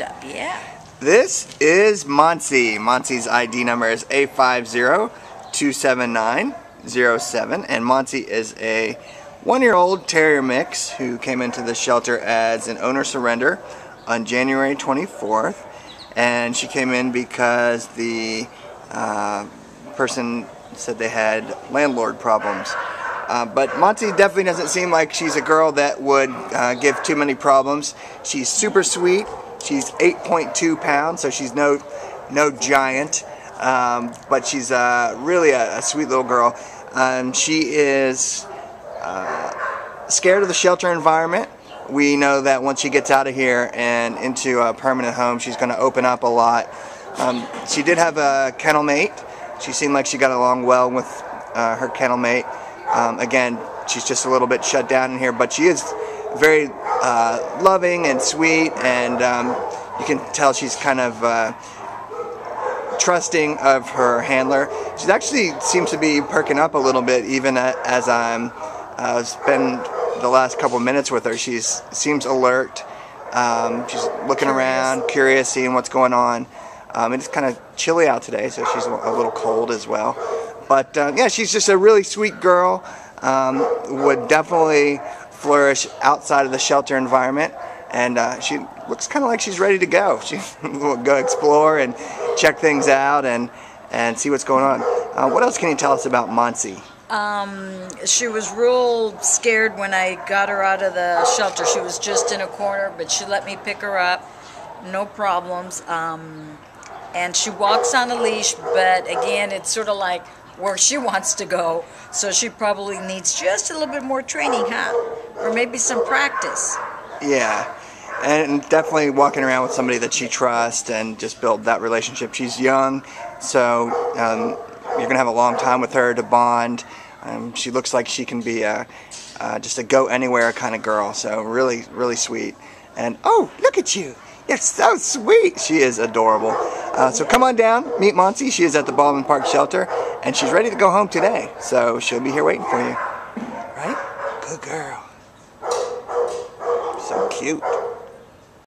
up, yeah. This is Monty. Monty's ID number is A50-279-07 and Monty is a one-year-old terrier mix who came into the shelter as an owner surrender on January 24th and she came in because the uh, person said they had landlord problems. Uh, but Monty definitely doesn't seem like she's a girl that would uh, give too many problems. She's super sweet. She's 8.2 pounds, so she's no no giant, um, but she's uh, really a, a, sweet little girl. Um, she is uh, scared of the shelter environment. We know that once she gets out of here and into a permanent home, she's going to open up a lot. Um, she did have a kennel mate. She seemed like she got along well with uh, her kennel mate. Um, again, she's just a little bit shut down in here, but she is very uh, loving and sweet, and um, you can tell she's kind of uh, trusting of her handler. She actually seems to be perking up a little bit, even as I'm uh, spend the last couple minutes with her. She seems alert. Um, she's looking curious. around, curious, seeing what's going on. Um, it's kind of chilly out today, so she's a little cold as well. But uh, yeah, she's just a really sweet girl. Um, would definitely flourish outside of the shelter environment. And uh, she looks kind of like she's ready to go. She will go explore and check things out and, and see what's going on. Uh, what else can you tell us about Monty? Um, she was real scared when I got her out of the shelter. She was just in a corner, but she let me pick her up, no problems. Um, and she walks on a leash, but again, it's sort of like where she wants to go. So she probably needs just a little bit more training, huh? Or maybe some practice. Yeah. And definitely walking around with somebody that she trusts and just build that relationship. She's young, so um, you're going to have a long time with her to bond. Um, she looks like she can be a, uh, just a go anywhere kind of girl. So really, really sweet. And oh, look at you. You're so sweet. She is adorable. Uh, so come on down, meet Monty. She is at the Baldwin Park Shelter, and she's ready to go home today. So she'll be here waiting for you. Right? Good girl. So cute.